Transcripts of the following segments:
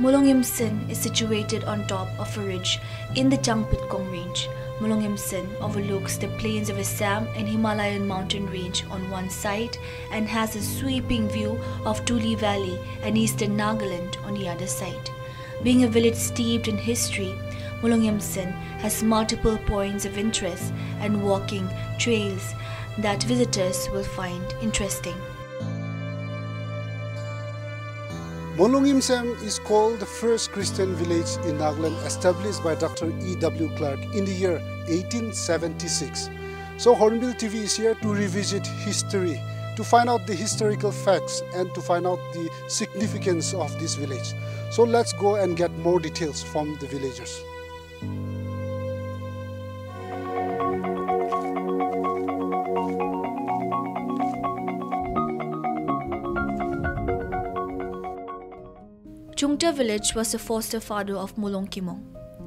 Molungyimsen is situated on top of a ridge in the Changpatkong range. Molungyimsen overlooks the plains of Assam and Himalayan mountain range on one side and has a sweeping view of Tuli Valley and eastern Nagaland on the other side. Being a village steeped in history, Molungyimsen has multiple points of interest and walking trails that visitors will find interesting. Molungyimsen is called the first Christian village in Nagaland established by Dr. E.W. Clark in the year 1876. So Hornbill TV is here to revisit history, to find out the historical facts and to find out the significance of this village. So let's go and get more details from the villagers. Chungtia village was the foster father of Molongkimong.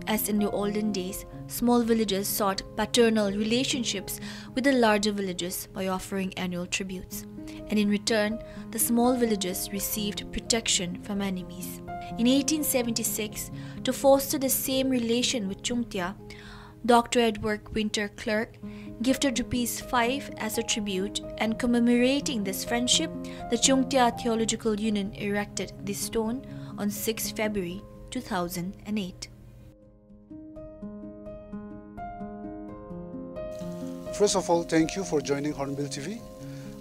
As in the olden days, small villages sought paternal relationships with the larger villages by offering annual tributes. And in return, the small villages received protection from enemies. In 1876, to foster the same relation with Chungtia, Dr. Edward Winter Clark gifted rupees 5 as a tribute and commemorating this friendship, the Chungtia Theological Union erected this stone on 6 February 2008. First of all, thank you for joining Hornbill TV.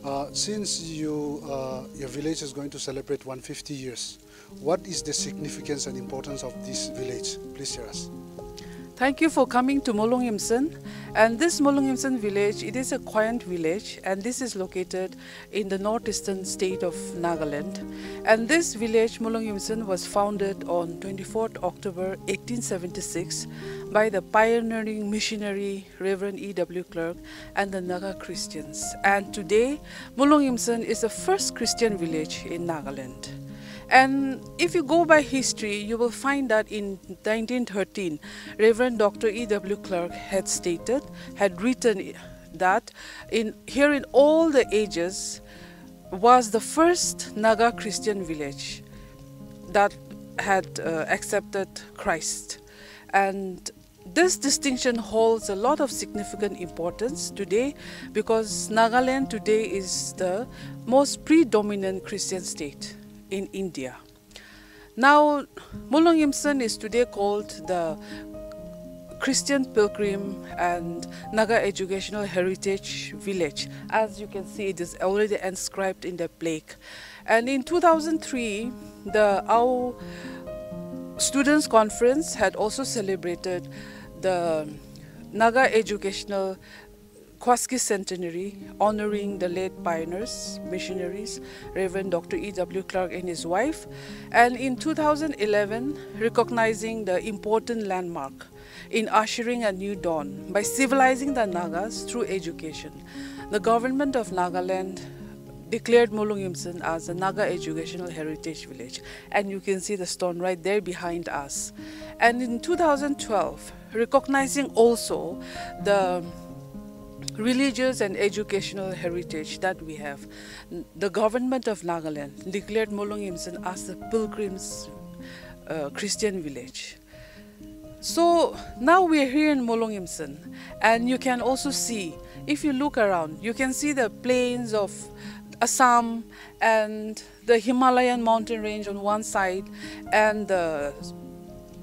Uh, since you, uh, your village is going to celebrate 150 years, what is the significance and importance of this village? Please share us. Thank you for coming to Molungyimsen. And this Molungyimsen village, it is a quaint village and this is located in the northeastern state of Nagaland. And this village, Molungyimsen, was founded on 24th October 1876 by the pioneering missionary Reverend E.W. Clark and the Naga Christians. And today, Molungyimsen is the first Christian village in Nagaland. And if you go by history, you will find that in 1913, Reverend Dr. E.W. Clark had stated, had written that in here in all the ages was the first Naga Christian village that had uh, accepted Christ. And this distinction holds a lot of significant importance today because Nagaland today is the most predominant Christian state in India. Now, Molungyimsen is today called the Christian Pilgrim and Naga Educational Heritage Village. As you can see, it is already inscribed in the plaque. And in 2003, the our Students' Conference had also celebrated the Naga Educational Quasquicentenary, honoring the late pioneers, missionaries, Reverend Dr. E.W. Clark and his wife, and in 2011, recognizing the important landmark in ushering a new dawn by civilizing the Nagas through education. The government of Nagaland declared Molungyimsen as a Naga Educational Heritage Village, and you can see the stone right there behind us. And in 2012, recognizing also the religious and educational heritage that we have. The government of Nagaland declared Molungyimsen as the pilgrims uh, Christian village. So now we are here in Molungyimsen and you can also see, if you look around, you can see the plains of Assam and the Himalayan mountain range on one side and the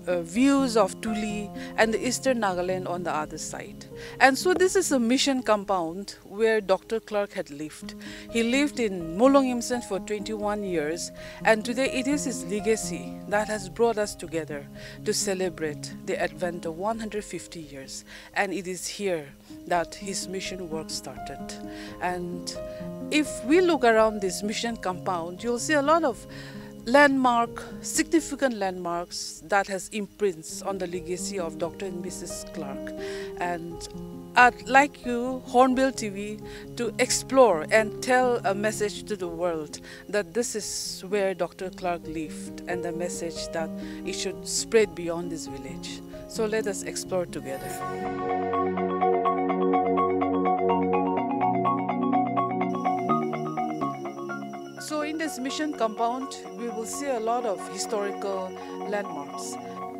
uh, views of Tuli and the eastern Nagaland on the other side. And so this is a mission compound where Dr. Clark had lived. He lived in Molungyimsen for 21 years and today it is his legacy that has brought us together to celebrate the advent of 150 years. And it is here that his mission work started. And if we look around this mission compound, you'll see a lot of landmark, significant landmarks that has imprints on the legacy of Dr. and Mrs. Clark. And I'd like you, Hornbill TV, to explore and tell a message to the world that this is where Dr. Clark lived and the message that it should spread beyond this village. So let us explore together. This mission compound, we will see a lot of historical landmarks.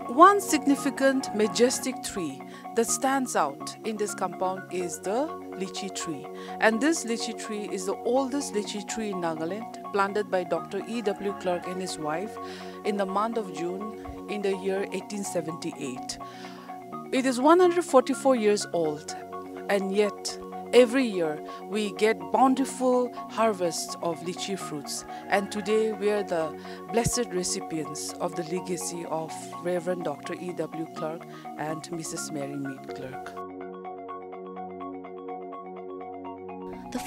One significant majestic tree that stands out in this compound is the lychee tree. And this lychee tree is the oldest lychee tree in Nagaland, planted by Dr. E.W. Clark and his wife in the month of June in the year 1878. It is 144 years old, and yet every year we get bountiful harvests of lychee fruits. And today we are the blessed recipients of the legacy of Reverend Dr. E.W. Clark and Mrs. Mary Mead Clark.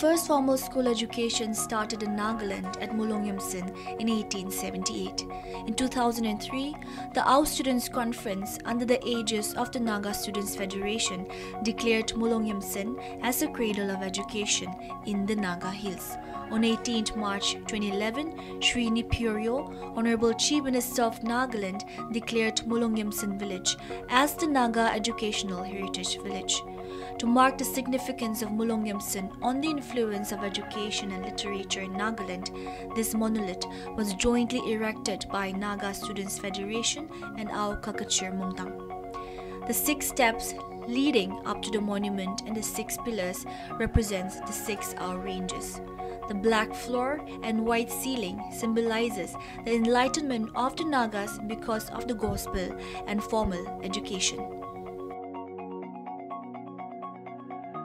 First formal school education started in Nagaland at Molungyimsen in 1878. In 2003, the Ao Students' Conference, under the aegis of the Naga Students' Federation, declared Molungyimsen as the cradle of education in the Naga Hills. On 18 March 2011, Sri Neiphiu Rio, Honorable Chief Minister of Nagaland, declared Molungyimsen village as the Naga Educational Heritage Village to mark the significance of Molungyimsen on the influence of education and literature in Nagaland, this monolith was jointly erected by Naga Students Federation and Ao Kakachir Mungtang. The six steps leading up to the monument and the six pillars represents the six Ao ranges. The black floor and white ceiling symbolizes the enlightenment of the Nagas because of the gospel and formal education.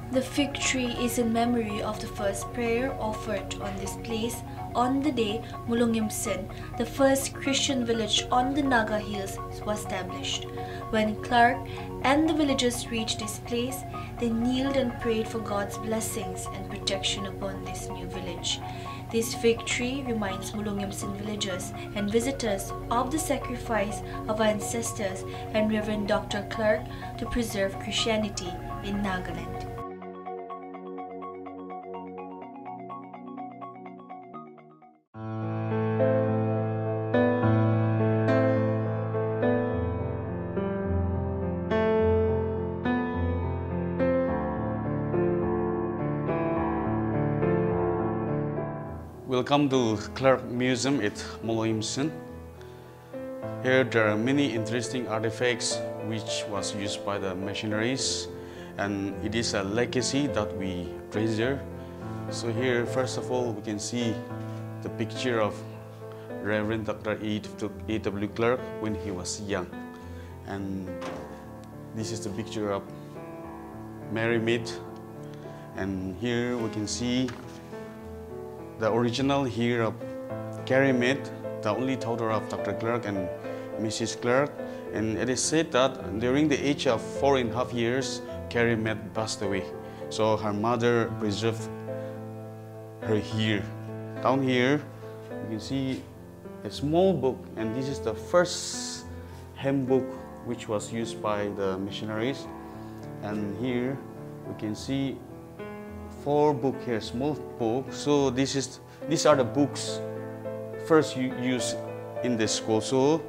The fig tree is in memory of the first prayer offered on this place on the day Molungyimsen, the first Christian village on the Naga Hills, was established. When Clark and the villagers reached this place, they kneeled and prayed for God's blessings and protection upon this new village. This fig tree reminds Molungyimsen villagers and visitors of the sacrifice of our ancestors and Reverend Dr. Clark to preserve Christianity in Nagaland. Welcome to Clark Museum at Molungyimsen. Here there are many interesting artifacts which was used by the missionaries and it is a legacy that we treasure. So here first of all we can see the picture of Reverend Dr. E.W. Clark when he was young. And this is the picture of Mary Mead. And here we can see the original here of Carrie Mead, the only daughter of Dr. Clark and Mrs. Clark. And it is said that during the age of four and a half years, Carrie Mead passed away. So her mother preserved her here. Down here, you can see a small book, and this is the first hymn book which was used by the missionaries. And here we can see four book here, small book. So this is these are the books first used in the school. So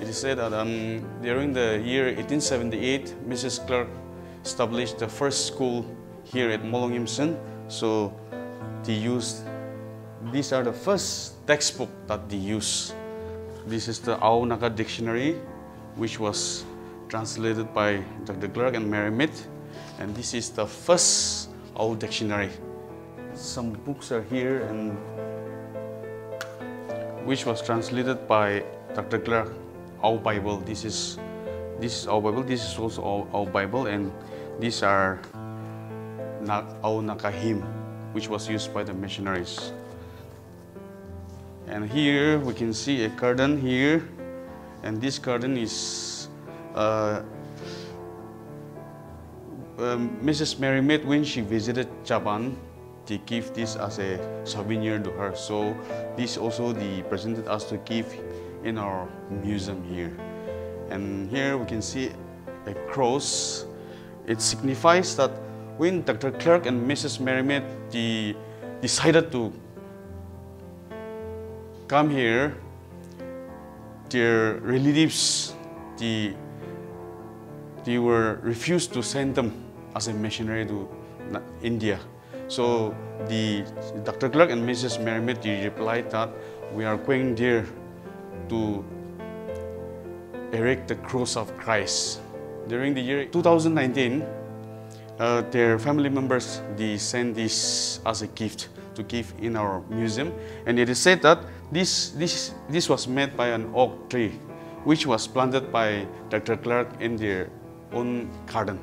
it is said that um, during the year 1878, Mrs. Clark established the first school here at Molungyimsen. So they used these are the first textbook that they use. This is the Ao Naga dictionary, which was translated by Dr. Clark and Mary Mead. And this is the first old dictionary. Some books are here and which was translated by Dr. Clark, our Bible. This is this is our Bible. This is also our, our Bible, and these are our Nakahim, which was used by the missionaries. And here we can see a garden here, and this garden is uh, um, Mrs. Mary Mead, when she visited Japan, they give this as a souvenir to her. So this also they presented us to give in our museum here. And here we can see a cross. It signifies that when Dr. Clark and Mrs. Mary Mead they decided to come here, their relatives, they, they were refused to send them as a missionary to India. So the Dr. Clark and Mrs. Mary Mead replied that we are going there to erect the cross of Christ. During the year 2019, uh, their family members they sent this as a gift to give in our museum, and it is said that this this this was made by an oak tree, which was planted by Dr. Clark in their own garden.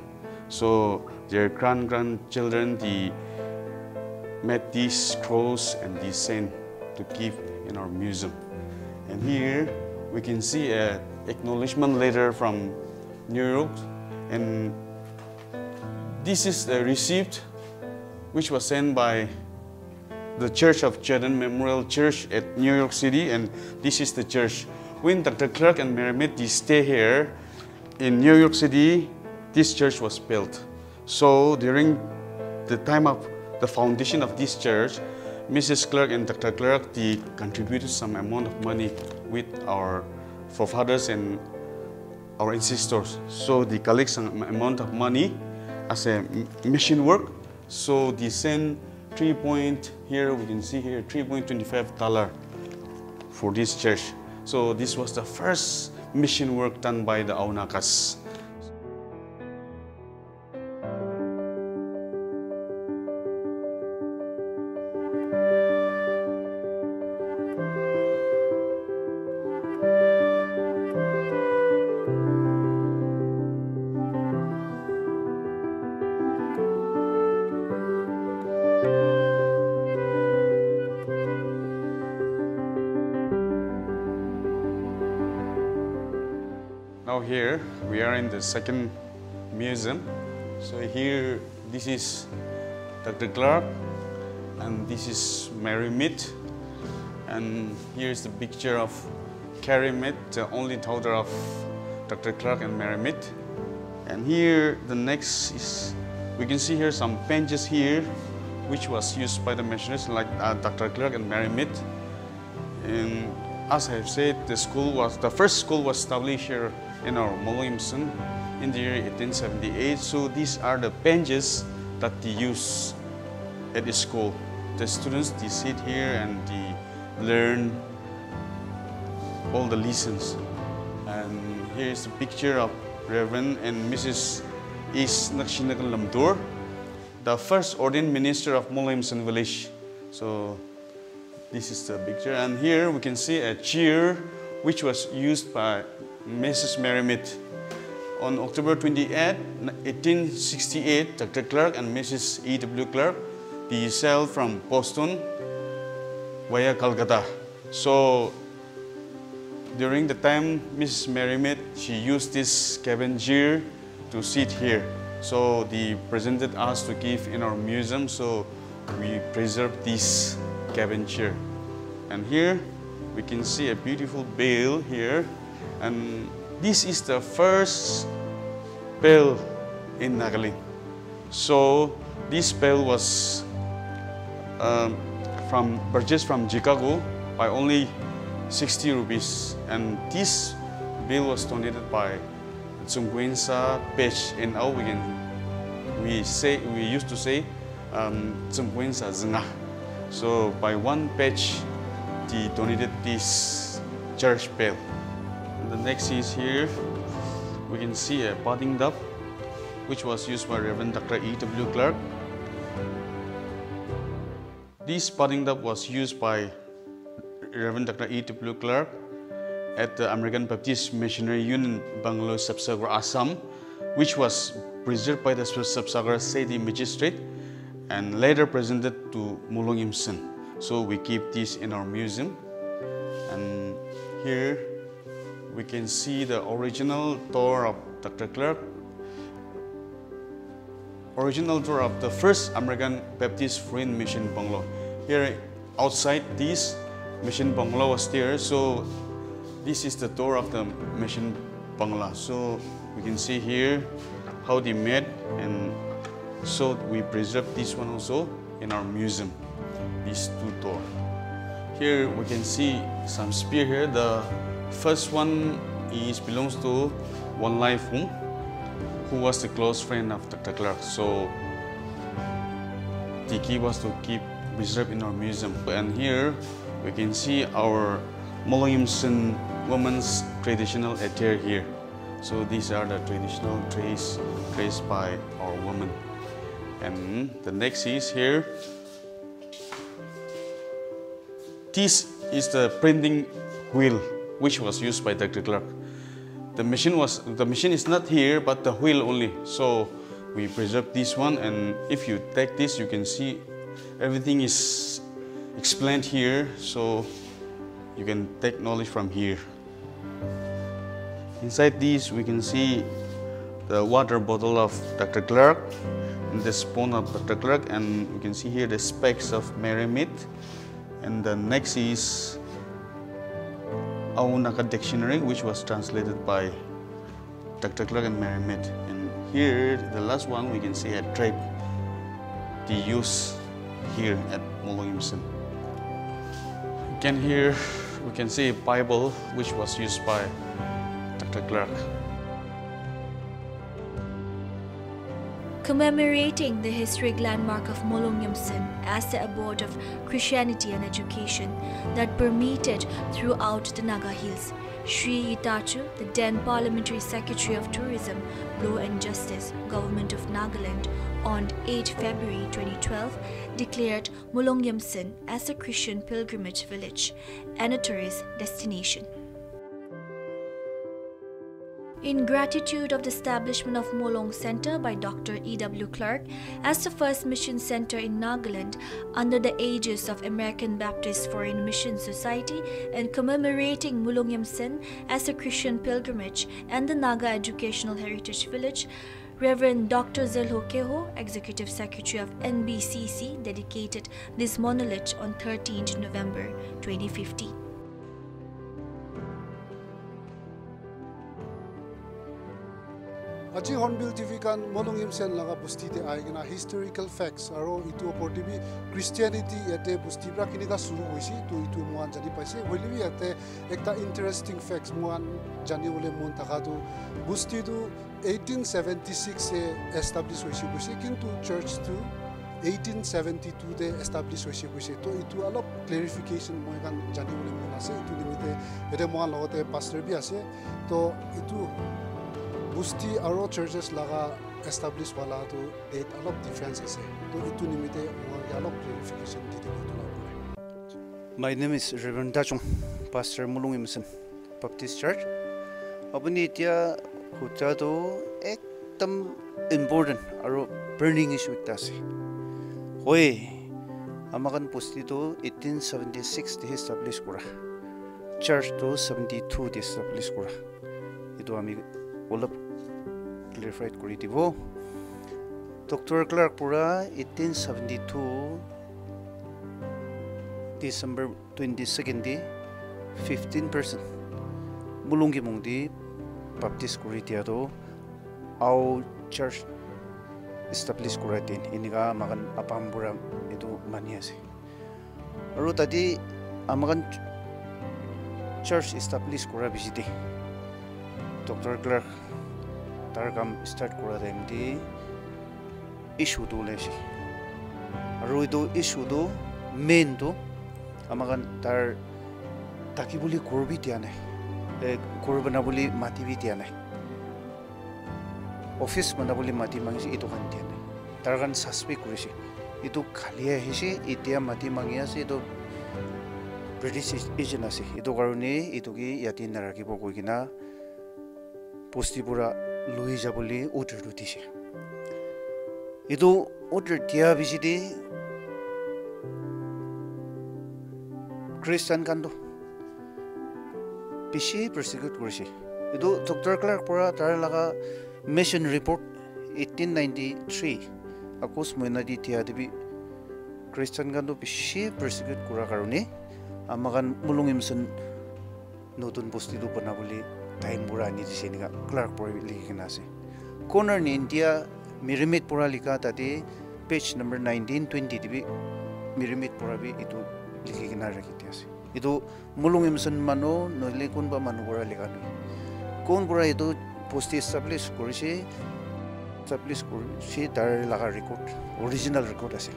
So their grand grandchildren they made these cross and these saint to keep in our museum. And here we can see a acknowledgement letter from New York and this is the receipt which was sent by the Church of Jordan Memorial Church at New York City and this is the church. When Dr. Clark and Mary Mead, they stay here in New York City, this church was built. So during the time of the foundation of this church, Mrs. Clark and Dr. Clark they contributed some amount of money with our forefathers and our ancestors. So they collect some amount of money as a mission work. So they send three point here we can see here 3.25 dollar for this church. So this was the first mission work done by the Ao Nagas. Are in the second museum. So here this is Dr. Clark and this is Mary Mead and here is the picture of Carrie Mead, the only daughter of Dr. Clark and Mary Mead. And here the next is we can see here some benches here which was used by the missionaries like uh, Dr. Clark and Mary Mead. And as I have said, the school was the first school was established here in our Williamson in the year 1878. So these are the benches that they use at the school. The students they sit here and they learn all the lessons. And here is a picture of Reverend and Mrs. Is Nakshinagan Lamdur, the first ordained minister of Williamson village. So this is the picture. And here we can see a chair which was used by Mrs. Mary Mead. On October 28, 1868, Dr. Clark and Mrs. E.W. Clark, they sailed from Boston via Calcutta. So during the time Mrs. Mary Mead, she used this cabin chair to sit here. So they presented us to give in our museum, so we preserve this cabin chair. And here we can see a beautiful bale here and this is the first bell in Nagaland. So this bell was um, from purchased from Chicago by only 60 rupees and this bill was donated by Zungwensa Page and now we say we used to say um, Zungwensa Zinga. So by one page they donated this church bell. The next is here we can see a potting dove which was used by Reverend Dr. E.W. Clark. This potting dove was used by Reverend Dr. E.W. Clark at the American Baptist Missionary Union, Bangalore, Sibsagar, Assam, which was preserved by the Sibsagar City Magistrate and later presented to Molungyimsen. So we keep this in our museum. And here we can see the original door of Dr. Clark. Original door of the first American Baptist Foreign Mission Bungalow. Here outside this mission bungalow was there. So this is the door of the mission bungalow. So we can see here how they made and so we preserve this one also in our museum, these two doors. Here we can see some spear here. The first one is belongs to One Life Home, who was the close friend of Dr. Clark. So the key was to keep preserved in our museum. And here we can see our Molungyimsen women's traditional attire here. So these are the traditional dress traced by our women. And the next is here. This is the printing wheel which was used by Dr. Clark. The machine was the machine is not here but the wheel only. So we preserve this one and if you take this you can see everything is explained here so you can take knowledge from here. Inside this we can see the water bottle of Dr. Clark and the spoon of Dr. Clark and you can see here the specs of Mary Mead and the next is Ao Naga dictionary which was translated by Dr. Clark and Mary Mead. And here, the last one, we can see a drape, the use here at Molungyimsen. Again here, we can see a Bible which was used by Dr. Clark. Commemorating the historic landmark of Molungyimsen as the abode of Christianity and education that permeated throughout the Naga Hills. Sri Itachu, the then Parliamentary Secretary of Tourism, Law and Justice, Government of Nagaland, on 8 February 2012, declared Molungyimsen as a Christian pilgrimage village and a tourist destination. In gratitude of the establishment of Molong Center by Dr. E.W. Clark as the first mission center in Nagaland under the aegis of American Baptist Foreign Mission Society and commemorating Molungyimsen as a Christian pilgrimage and the Naga Educational Heritage Village, Reverend Dr. Zelhou Keyho, Executive Secretary of NBCC, dedicated this monolith on 13th November 2015. আজি hornbill TV কান মনোহিম chain লগা বস্তিতে আহি কিনে historical facts আৰু এইটো ওপৰত TV ক্ৰিষ্টিয়ানিটি ইয়াতে বস্তিৰ পৰা কেনেকুৱা চুৰু হৈছে তো এইটো মোৰ জানি পাইছে হ'লেও ইয়াতে এটা ইণ্টাৰেষ্টিং ফেক্টছ মোৰ জানিবলৈ মন থকাটো বস্তিটো এইটিন ছেভেণ্টি ছিক্সে এষ্টাব্লিছ হৈছে গৈছে কিন্তু চাৰ্চটো এইটিন ছেভেণ্টি টুতে এষ্টাব্লিছ হৈছে গৈছে তো এইটো অলপ ক্লেৰিফিকেশ্যন মই কাৰণ জানিবলৈ মন আছে এইটো নিমিত্তে এতিয়া মোৰ লগতে পাছৰ বি আছে তো এইটো বুষ্টি আৰু চাৰ্চেছ লগা এষ্টাব্লিছ হোৱাটো ডেট অলপ ডিফাৰেঞ্চ আছে তো এইটো নিমিত্তে মই অলপ ক্লেৰিফিকেশ্যন দি দিব My name is Reverend Dachung, Pastor Mulung Imson, Baptist Church. আপুনি এতিয়া সোধাটো একদম ইম্পৰ্টেণ্ট আৰু বাৰ্ণিং ইছ্যু এটা আছে হয় আমাক বস্তিটো এইটিন ছেভেণ্টি ছিক্সতে ইষ্টাব্লিছ কৰা চাৰ্চটো ছেভেণ্টি টুতে ইষ্টাব্লিছ কৰা এইটো আমি অলপ ক্লেৰিফাইড কৰি দিব ডক্টৰ ক্লাৰ্ক পৰা eighteen seventy two December twenty ছেকেণ্ডে fifteen percent মুলুংগি মুংদি বাপ্টিছ কৰি দিয়াটো আও চাৰ্চ ইষ্টাব্লিছ কৰাই দিন এনেকুৱা আমাক আপামবোৰা এইটো মানি আছে আৰু তাতে আমাক চাৰ্চ ইষ্টাব্লিছ কৰা বেছিতে ডক্টৰ ক্লাৰ্ক তাৰ কাম ষ্টাৰ্ট কৰা টাইমতে ইছ্যুটো ওলাইছে আৰু এইটো ইছ্যুটো মেইনটো আমাক তাৰ তাকি বুলি কৰবি দিয়া নাই। ঘৰ বনাবলৈ মাটি বি দিয়া নাই। অফিচ বনাবলৈ মাটি মাগিছে এইটো কাৰণে দিয়া নাই। তাৰ কাৰণে ছাছপেক্ট কৰিছে। এইটো খালী আহিছে এতিয়া মাটি মাগি আছে এইটো ব্ৰিটিছ এজেণ্ট আছে। এইটো কাৰণে এইটোকে ইয়াতে নাৰাখিব কৈ কিনা বস্তিৰ পৰা লৈ যাবলৈ অৰ্ডাৰটো দিছে এইটো অৰ্ডাৰ দিয়া পিছতে খ্ৰীষ্টান কাণ্ড বেছি প্ৰচিকিউট কৰিছে এইটো ডক্টৰ ক্লাৰ্ক পৰা তাৰ লগা mission report eighteen ninety three আকৌ মইনা দি দিয়া খ্ৰীষ্টান গানটো বেছি প্ৰচিকিউট কৰাৰ কাৰণে আমাক মুলুং ইমচন নতুন বস্তুটো বনাবলৈ টাইম পুৰা আনি দিছে এনেকুৱা ক্লাৰ্ক পৰি লিখি কিনে আছে কৰ্ণাৰ ইণ্ডিয়া মিৰিমিট পৰা লিখা তাতে পেজ নম্বৰ নাইনটিন টুৱেণ্টি দিবি মিৰিমিট পৰা বি এইটো লিখি কিনা ৰাখি দিয়া আছে এইটো মোলুং এমচন মানুহ নহ'লে কোনোবা মানুহ পৰা লিখা নহয় কোন পৰা এইটো পষ্টি এষ্টাব্লিছ কৰিছে এষ্টাব্লিছ কৰিছে তাৰ লগা ৰেকৰ্ড অৰিজিনেল ৰেকৰ্ড আছে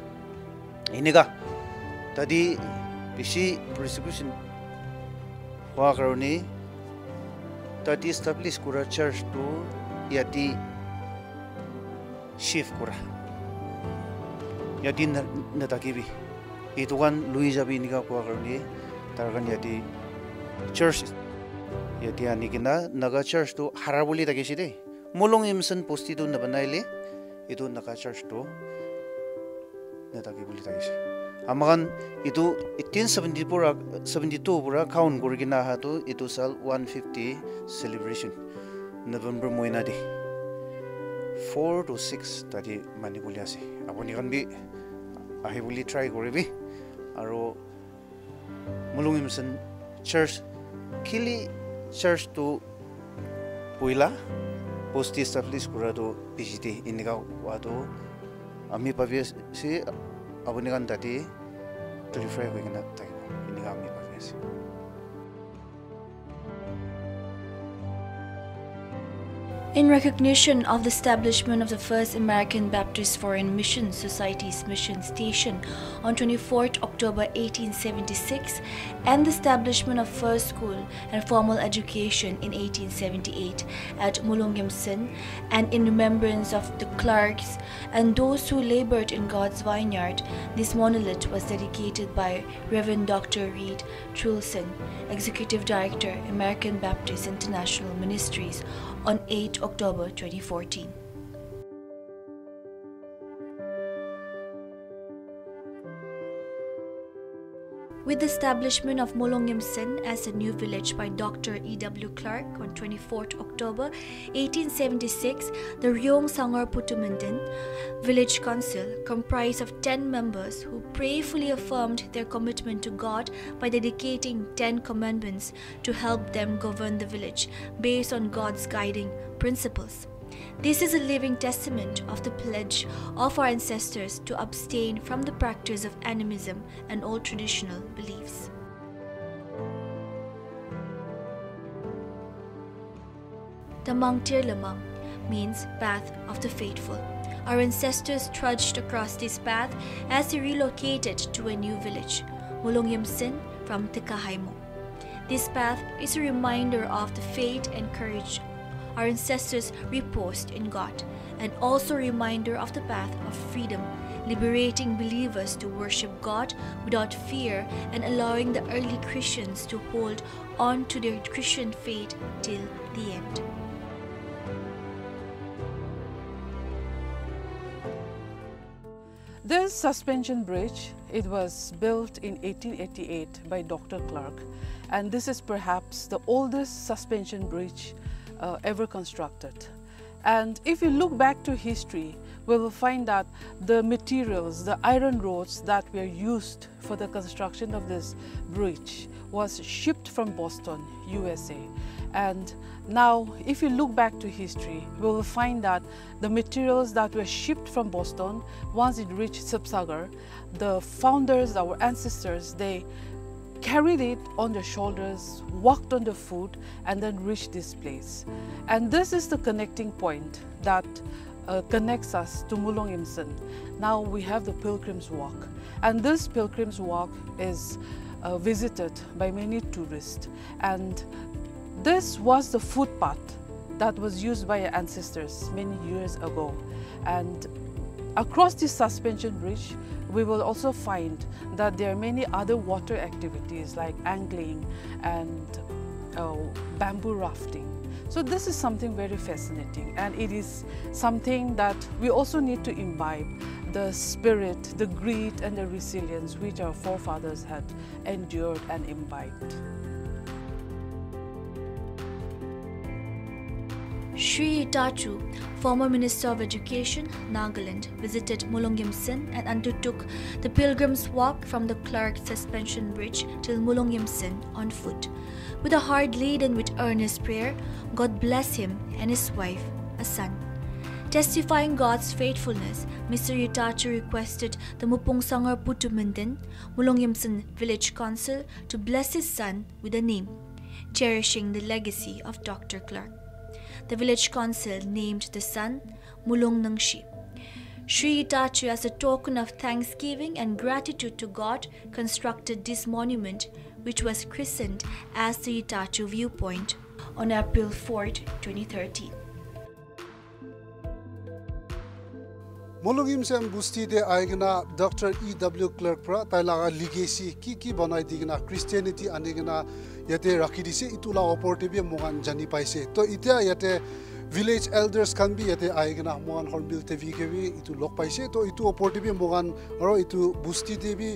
এনেকুৱা তাতে বেছি প্ৰচিকিউশ্যন হোৱাৰ কাৰণে tadi establish kura church tu yati shift kura yati natakibi itu kan lui jabi nika kwa karoni tarkan yati church yati ani kina naga church tu harabuli takishi de mulong imsan posti tu nabanaile itu naga church tu amagan itu itin 74 72 pura kaun gurgina ha tu itu sal 150 celebration november moina de 4 to 6 tadi mani boli ase aboni kan bi ahi boli try goribi aro mulungim sen church kili church tu puila posti establish kura tu pgt indika wa tu ami pavis si aboni kan tadi とリフレイクになったけど、犬神パです。In recognition of the establishment of the first American Baptist Foreign Mission Society's mission station on 24 October 1876 and the establishment of first school and formal education in 1878 at Molungyimsen and in remembrance of the Clarks and those who labored in God's vineyard, this monolith was dedicated by Reverend Dr. Reid Trulson, Executive Director, American Baptist International Ministries on 8 October 2014. With the establishment of Molungyimsen as a new village by Dr. E.W. Clark on 24 October 1876, the Ryong Sangar Putumandin Village Council, comprised of 10 members who prayerfully affirmed their commitment to God by dedicating 10 commandments to help them govern the village based on God's guiding principles. This is a living testament of the pledge of our ancestors to abstain from the practice of animism and all traditional beliefs. Tamang Tir Lamang means path of the faithful. Our ancestors trudged across this path as they relocated to a new village, Molungyimsen from Tekahaimo. This path is a reminder of the faith and courage our ancestors reposed in God, and also a reminder of the path of freedom, liberating believers to worship God without fear and allowing the early Christians to hold on to their Christian faith till the end. This suspension bridge, it was built in 1888 by Dr. Clark and this is perhaps the oldest suspension bridge uh, ever constructed. And if you look back to history, we will find that the materials, the iron rods that were used for the construction of this bridge was shipped from Boston, USA. And now, if you look back to history, we will find that the materials that were shipped from Boston, once it reached Sibsagar, the founders, our ancestors, they carried it on their shoulders, walked on the foot, and then reached this place. And this is the connecting point that uh, connects us to Molungyimsen. Now we have the Pilgrim's Walk. And this Pilgrim's Walk is uh, visited by many tourists. And this was the footpath that was used by our ancestors many years ago. And across this suspension bridge, we will also find that there are many other water activities like angling and uh, bamboo rafting. So this is something very fascinating and it is something that we also need to imbibe the spirit, the greed and the resilience which our forefathers had endured and imbibed. Sri Itachu, former Minister of Education, Nagaland, visited Molungyimsen and undertook the pilgrim's walk from the Clark Suspension Bridge till Molungyimsen on foot. With a heart laden with earnest prayer, God bless him and his wife, a son. Testifying God's faithfulness, Mr. Itachu requested the Mupong Sangar Putumandin, Molungyimsen Village Council, to bless his son with a name, cherishing the legacy of Dr. Clark the village council named the son Mulong Nangshi. Sri Itachi, as a token of thanksgiving and gratitude to God, constructed this monument, which was christened as the Itachi Viewpoint on April 4, 2013. मोलुगिम same बुस्ती they आएगना doctor E W clerk प्रा ताइलागा legacy की की बनाई दिगना Christianity आनेगना ইয়াতে ৰাখি দিছে ইটোলা অপৰটিভে মোকান জানি পাইছে। তো এতিয়া ইয়াতে ভিলেজ এল্ডাৰ্ছ খান বি ইয়াতে আহি কিনে মোকান হৰ্ণবিল টেভি কেবি ইটো লগ পাইছে। তো ইটো অপৰটিভে মোকান আৰু ইটো বুস্তিতে বি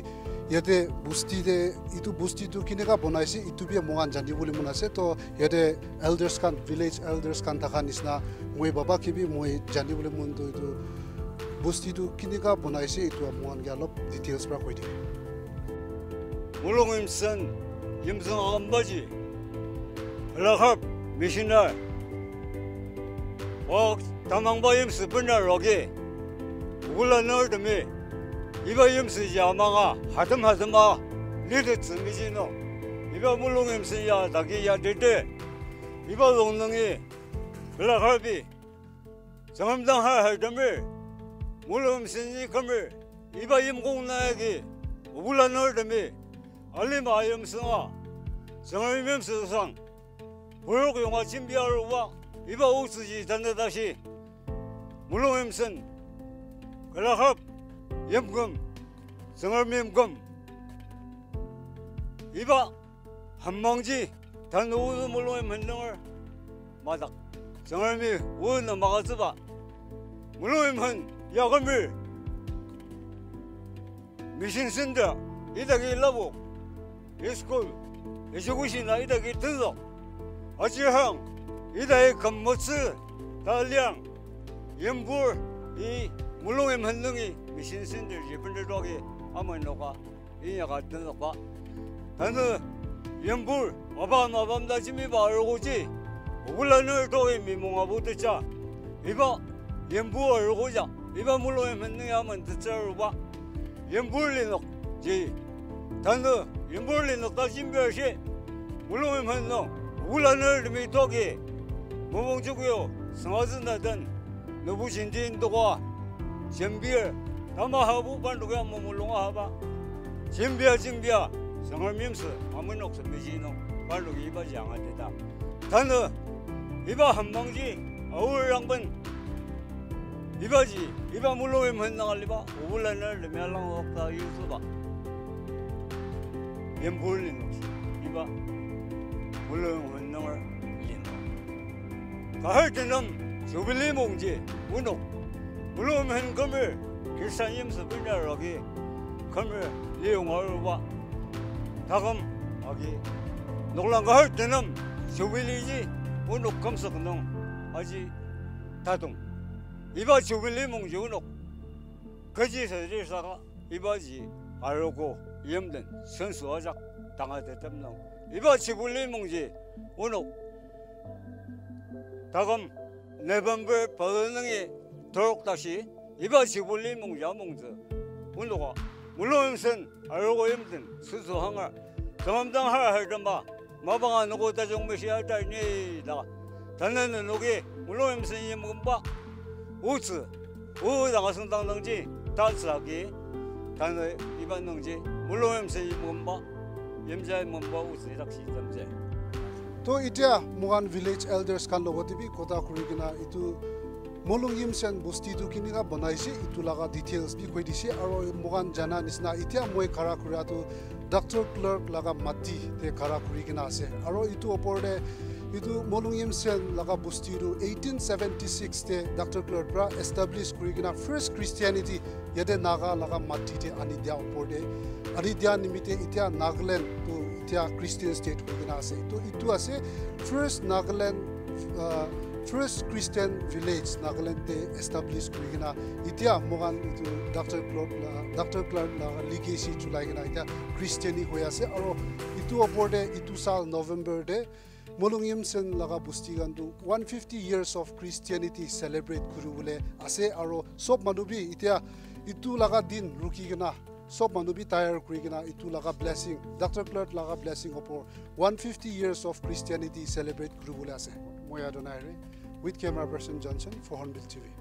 ইয়াতে বুস্তিতে ইটো বুস্তিটো কেনেকৈ বনাইছে ইটোবি মোকান জানি বুলি মন আছে। তো ইয়াতে এল্ডাৰ্ছ খান ভিলেজ এল্ডাৰ্ছ খান থকা নিচিনা মই বাবা কেবি মই জানি জানিবলৈ মনটো এইটো বস্তিটো কেনেকুৱা বনাইছে এইটো মোহান অলপ ডিটেইলছ পৰা কৈ দিম। মোৰ লগত 임성 아버지 라합 미신날 어 다망바 임스 분날 로게 우글라 너드미 이바 임스 야마가 하듬 하듬아 리드 쯤이지노 이바 야 다기 야 데데 이바 동능이 라합이 정음당 하하듬을 물렁임스니 금을 이바 임공나에게 우글라 너드미 알리마 염승아. 정의면서상. 보역 영화 준비하러와. 이바 옥수지 단다다시. 물렁임선. 그라합. 염금. 정을면금. 이바 한망지. 단우도 물렁임 현정을 마닥. 정을미 우는 막아서봐 물렁임은 야금을 미신선다. 이다기 라보 이스쿨 이시구시 나 이다기 뜨도 어찌항 이다의 건모스 달량 연불 이 물롱의 만능이 미신신들 예쁜들도기 아무노가 이야가 뜨노가 나는 연불 어밤 어밤 다짐이 바르고지 오글라늘 도의 미몽아 보드자. 이봐 연불 얼고자. 이봐 물롱의 만능이 하면 듣자로 봐. 연불리노 지. 단도 yimborli nokta simbe shi mulumi manno ulan을 mi toki mumung chukuyo sangazin nadan nubu shinjin tukwa 아무 없어 미지노 발로 이바 장한테다 단어 이바 한방지 어울 양번 이바지 이바 물로 왜 만나갈리바 오블랜을 매랑 없다 이수바 연불린 이바 물로에 만나갈 린 가할 때는 조빌리 몽지 운옥 물로에 만 금을 길산임서 빌려라기 금을 이용하러와 다금 아기 놀란 가할 때는 조빌리지 운옥 검석농 아지 다동 이바 주빌리 몽주노 거지서 리사가 이바지 알고 염든 선수하작 당하대 때문에 이바 주빌리 몽지 오노 다금 네번벌 버능이 도록 다시 이바 주빌리 몽자 몽즈 오노가 물론 선 알고 염든 수수항아 경험당 하라 할던바 마방아 누구 다정무시 할다니 나 단내는 누기 물론 염선이 먹은바 우츠 우당가 성당 능지 달스하기 단의 이반 능지 물론 염세 문바 염세 문바 우스 이닥시 점제 또 이제 무한 빌리지 엘더스 칸 로고티비 코다 쿠리기나 이투 몰롱임 센 부스티두 키니가 보나이시 이툴라가 디테일스 비 코이디시 아로 모간 자나 니스나 이티아 모이 카라쿠리아투 닥터 클럭 라가 마티 테 카라쿠리기나세 아로 이투 오퍼데 কিনা আছে আৰু ইটো ওপৰতে ইটো মলুংগিম চেন লগা বস্তিটো এইটিন ছেভেণ্টি ছিক্সতে ডক্টৰ ক্লাৰ্ক পৰা এষ্টাব্লিছ কৰি কিনা ফাৰ্ষ্ট খ্ৰীষ্টিয়ানিটি ইয়াতে নাগা লগা মাটিতে আনি দিয়া ওপৰতে আনি দিয়া নিমিত্তে এতিয়া নাগালেণ্ডটো এতিয়া খ্ৰীষ্টিয়ান ষ্টেট হৈ কিনে আছে তো ইটো আছে first Nagaland first Christian village নাগালেণ্ডতে establish কৰি কিনে এতিয়া মোগান এইটো ডাক্তৰ ক্লাৰ্ক ডাক্তৰ ক্লাৰ্ক লিগেচি চলাই কিনে এতিয়া খ্ৰীষ্টিয়ানি হৈ Molungyimsen লগা বস্তি গানটো one fifty years of Christianity celebrate কৰিবলৈ আছে আৰু চব মানুহবি এতিয়া ইটো লগা দিন ৰুকি কিনে সব মানুহ বি টায়াৰ কৰি কিনে ইটো লগা ব্লেছিং ডাক্তৰ ক্লাৰ্ক লগা ব্লেছিং ওপৰ one fifty years of Christianity celebrate কৰিবলৈ আছে মই আদনাইৰে with camera person Johnson for Hornbill TV